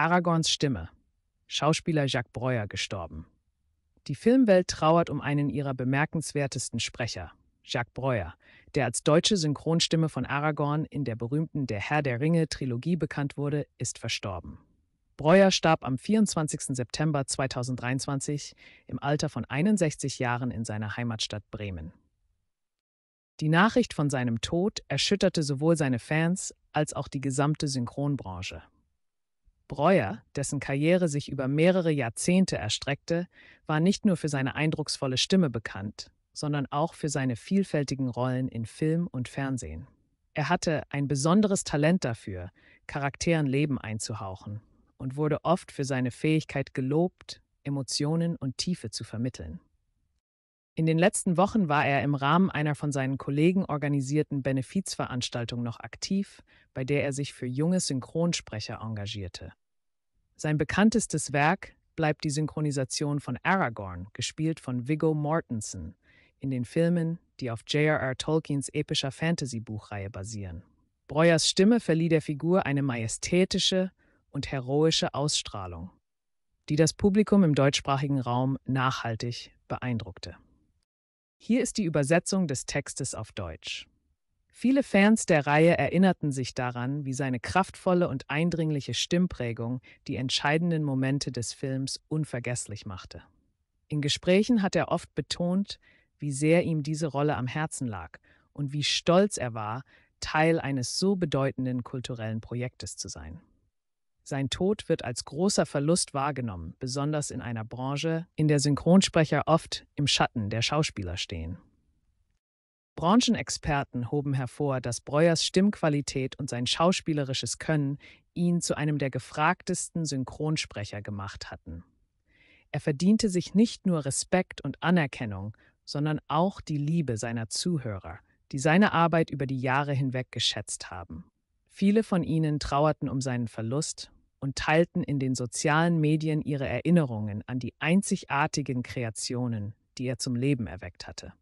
Aragorns Stimme, Schauspieler Jacques Breuer, gestorben. Die Filmwelt trauert um einen ihrer bemerkenswertesten Sprecher, Jacques Breuer, der als deutsche Synchronstimme von Aragorn in der berühmten Der Herr der Ringe Trilogie bekannt wurde, ist verstorben. Breuer starb am 24. September 2023 im Alter von 61 Jahren in seiner Heimatstadt Bremen. Die Nachricht von seinem Tod erschütterte sowohl seine Fans als auch die gesamte Synchronbranche. Breuer, dessen Karriere sich über mehrere Jahrzehnte erstreckte, war nicht nur für seine eindrucksvolle Stimme bekannt, sondern auch für seine vielfältigen Rollen in Film und Fernsehen. Er hatte ein besonderes Talent dafür, Charakteren Leben einzuhauchen und wurde oft für seine Fähigkeit gelobt, Emotionen und Tiefe zu vermitteln. In den letzten Wochen war er im Rahmen einer von seinen Kollegen organisierten Benefizveranstaltung noch aktiv, bei der er sich für junge Synchronsprecher engagierte. Sein bekanntestes Werk bleibt die Synchronisation von Aragorn, gespielt von Viggo Mortensen, in den Filmen, die auf J.R.R. Tolkiens epischer Fantasy-Buchreihe basieren. Breuers Stimme verlieh der Figur eine majestätische und heroische Ausstrahlung, die das Publikum im deutschsprachigen Raum nachhaltig beeindruckte. Hier ist die Übersetzung des Textes auf Deutsch. Viele Fans der Reihe erinnerten sich daran, wie seine kraftvolle und eindringliche Stimmprägung die entscheidenden Momente des Films unvergesslich machte. In Gesprächen hat er oft betont, wie sehr ihm diese Rolle am Herzen lag und wie stolz er war, Teil eines so bedeutenden kulturellen Projektes zu sein. Sein Tod wird als großer Verlust wahrgenommen, besonders in einer Branche, in der Synchronsprecher oft im Schatten der Schauspieler stehen. Branchenexperten hoben hervor, dass Breuers Stimmqualität und sein schauspielerisches Können ihn zu einem der gefragtesten Synchronsprecher gemacht hatten. Er verdiente sich nicht nur Respekt und Anerkennung, sondern auch die Liebe seiner Zuhörer, die seine Arbeit über die Jahre hinweg geschätzt haben. Viele von ihnen trauerten um seinen Verlust und teilten in den sozialen Medien ihre Erinnerungen an die einzigartigen Kreationen, die er zum Leben erweckt hatte.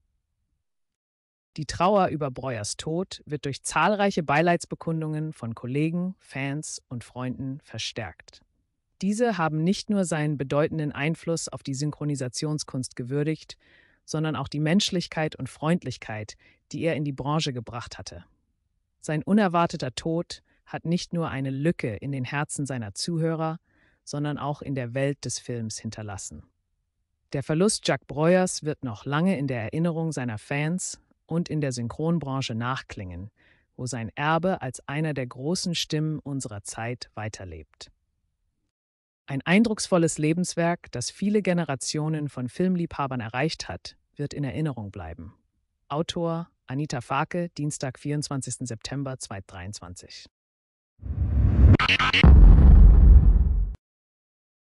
Die Trauer über Breuers Tod wird durch zahlreiche Beileidsbekundungen von Kollegen, Fans und Freunden verstärkt. Diese haben nicht nur seinen bedeutenden Einfluss auf die Synchronisationskunst gewürdigt, sondern auch die Menschlichkeit und Freundlichkeit, die er in die Branche gebracht hatte. Sein unerwarteter Tod hat nicht nur eine Lücke in den Herzen seiner Zuhörer, sondern auch in der Welt des Films hinterlassen. Der Verlust Jack Breuers wird noch lange in der Erinnerung seiner Fans und in der Synchronbranche nachklingen, wo sein Erbe als einer der großen Stimmen unserer Zeit weiterlebt. Ein eindrucksvolles Lebenswerk, das viele Generationen von Filmliebhabern erreicht hat, wird in Erinnerung bleiben. Autor Anita Farke, Dienstag, 24. September 2023. Bye.